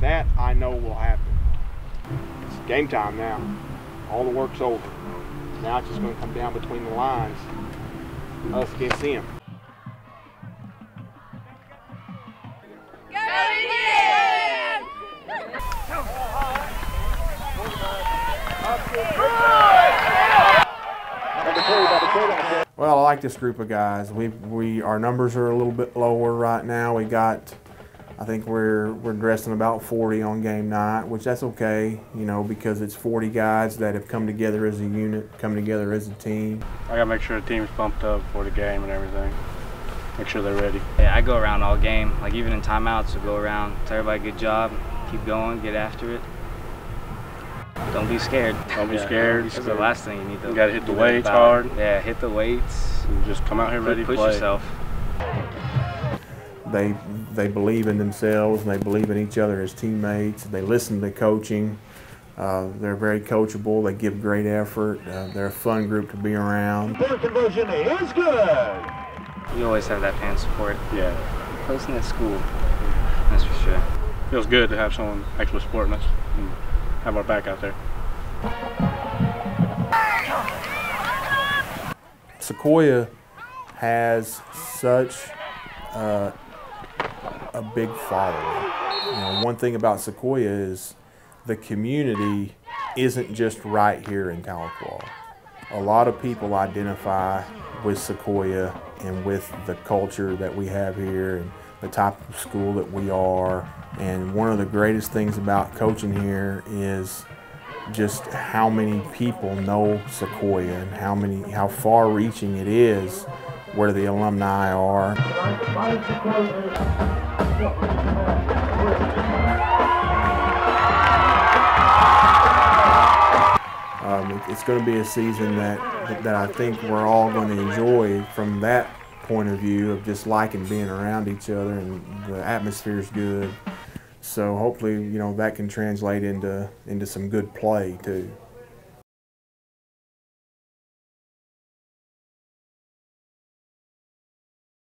That I know will happen. It's game time now. All the work's over. Now it's just going to come down between the lines. Us against them. Well, I like this group of guys. We we our numbers are a little bit lower right now. We got, I think we're we're dressing about 40 on game night, which that's okay, you know, because it's 40 guys that have come together as a unit, come together as a team. I gotta make sure the team's pumped up for the game and everything. Make sure they're ready. Yeah, I go around all game, like even in timeouts, I go around, tell everybody good job, keep going, get after it. Don't be scared. Don't be Yeah, scared. That's the last thing you need to. You gotta hit the weights hard. Yeah, hit the weights. And just come out here ready to play. yourself. They they believe in themselves and they believe in each other as teammates. They listen to coaching. Uh, they're very coachable. They give great effort. Uh, they're a fun group to be around. Point conversion is good. You always have that fan support. Yeah. Close in that school. That's for sure. Feels good to have someone actually supporting us and have our back out there. Sequoyah has such uh, a big following. You know, one thing about Sequoyah is the community isn't just right here in Tahlequah. A lot of people identify with Sequoyah and with the culture that we have here and the type of school that we are. And one of the greatest things about coaching here is just how many people know Sequoyah and how many how far reaching it is where the alumni are. Um, it's going to be a season that that I think we're all going to enjoy from that point of view of just liking being around each other and the atmosphere is good. So hopefully, you know, that can translate into into some good play too.